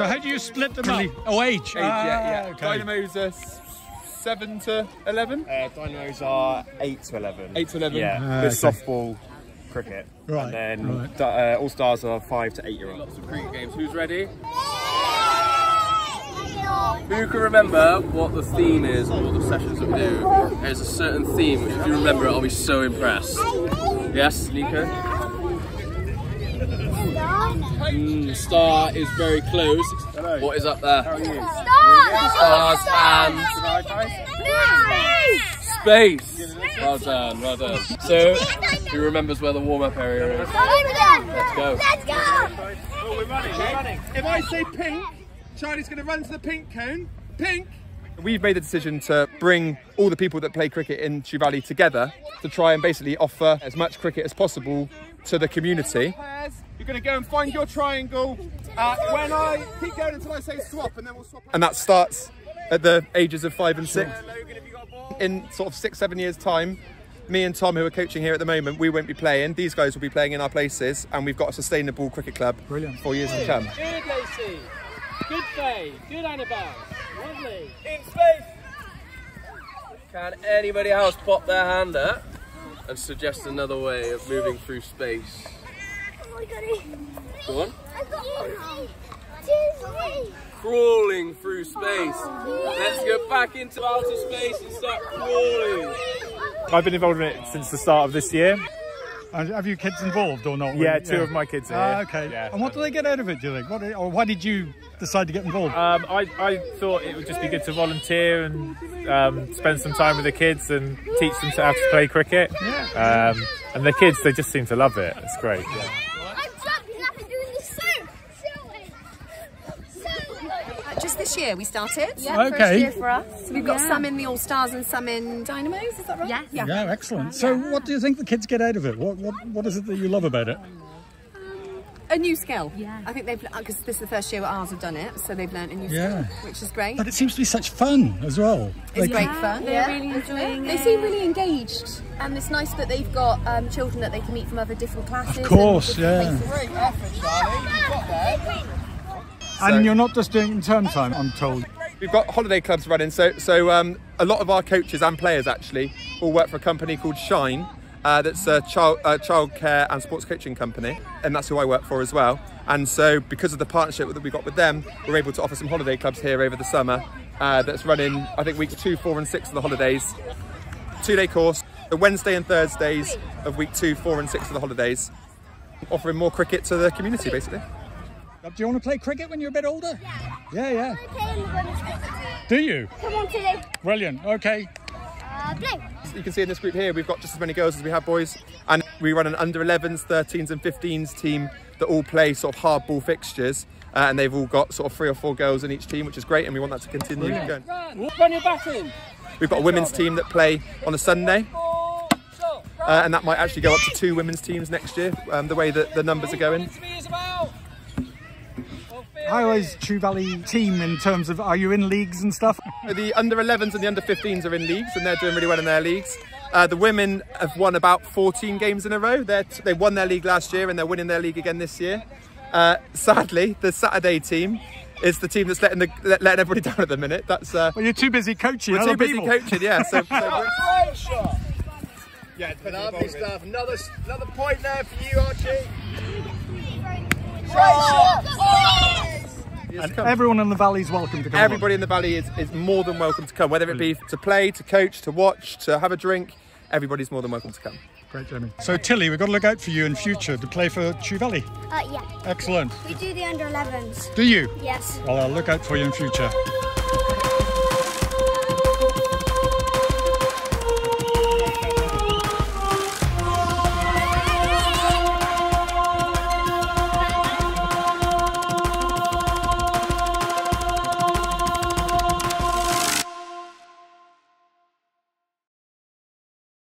Dynamo. So how do you split them up? Oh, age. Age, yeah, yeah. okay. Dynamos are seven to eleven. Uh, Dynamos are 8 to 11. Eight to 11. Yeah, Ah, with okay. softball, cricket. Right, And then right. uh, All Stars are 5 to 8 year olds. Lots of cricket games. Who's ready? Who can remember what the theme is of all the sessions that we do? There's a certain theme which, if you remember it, I'll be so impressed. Yes, Nico? Mm, star is very close. What is up there? Stars and space. Well done, well done. So, who remembers where the warm-up area is? Let's go. Let's go! Oh, we're running, we're running. If I say pink, Charlie's going to run to the pink cone. Pink. We've made the decision to bring all the people that play cricket in Chew Valley together to try and basically offer as much cricket as possible to the community. You're going to go and find your triangle. Uh, when I keep going until I say swap, and then we'll swap. And that starts at the ages of five and six. In sort of six, seven years' time, me and Tom, who are coaching here at the moment, we won't be playing. These guys will be playing in our places, and we've got a sustainable cricket club Brilliant. for years to come. Good, Lacey. Good, Faye. Good, Annabelle. Lovely. Can anybody else pop their hand up and suggest another way of moving through space? Go on. Crawling through space. Let's go back into outer space and start crawling. I've been involved in it since the start of this year. And have you kids involved or not? Yeah, two of my kids are Ah, here. okay. Yeah. And what do they get out of it, do you think? What, or why did you decide to get involved? Um, I, I thought it would just be good to volunteer and um, spend some time with the kids and teach them how to play cricket. Yeah. Um, and the kids, they just seem to love it. It's great. Yeah. I'm jumping up and doing the so. Just this year we started. Yeah, Okay. first year for us. We've got some in the All Stars and some in Dynamos, is that right? Yeah. Yeah. yeah, excellent. So what do you think the kids get out of it? What, what, what is it that you love about it? A new skill. Yeah. I think they've, because this is the first year ours have done it, so they've learned a new Yeah. skill, which is great. But it seems to be such fun as well. It's great fun. They're really enjoying They it. seem really engaged. And it's nice that they've got um, children that they can meet from other different classes. Of course, and yeah. Great effort, Charlie. Got. And you're not just doing it in term time, I'm told. We've got holiday clubs running, so so um, a lot of our coaches and players actually all work for a company called Shine. Uh, that's a child uh, childcare and sports coaching company, and that's who I work for as well. And so, because of the partnership that we got with them, we're able to offer some holiday clubs here over the summer. Uh, that's running, I think, weeks two, four, and six of the holidays. Two-day course, the Wednesday and Thursdays of week two, four, and six of the holidays, offering more cricket to the community, basically. Do you want to play cricket when you're a bit older? Yeah, yeah. Okay, we're going cricket team. Do you? Come on, Tilly. Brilliant. Okay. Uh, blue. You can see in this group here, we've got just as many girls as we have boys. And we run an under 11s, 13s and 15s team that all play sort of hard ball fixtures. Uh, and they've all got sort of three or four girls in each team, which is great. And we want that to continue going. Run. Run your batting. We've got a women's team that play on a Sunday. Uh, and that might actually go up to two women's teams next year, um, the way that the numbers are going. Three is about. How is Chew Valley team in terms of, are you in leagues and stuff? The under 11s and the under 15s are in leagues and they're doing really well in their leagues. Uh, the women have won about 14 games in a row. They're t- they won their league last year and they're winning their league again this year. Uh, sadly, the Saturday team is the team that's letting, the, let- letting everybody down at the minute. That's uh, Well, you're too busy coaching we're other too busy people. coaching, yeah. So, so we're- Yeah, lovely stuff. Another, another point there for you, Archie. And everyone in the valley is welcome to come. everybody in the valley is, is more than welcome to come, whether it be to play, to coach, to watch, to have a drink. Everybody's more than welcome to come. Great, Jamie. So, Tilly, we've got to look out for you in future to play for Chew Valley. Uh, yeah. Excellent. We do the under 11s. Do you? Yes. Well, I'll look out for you in future.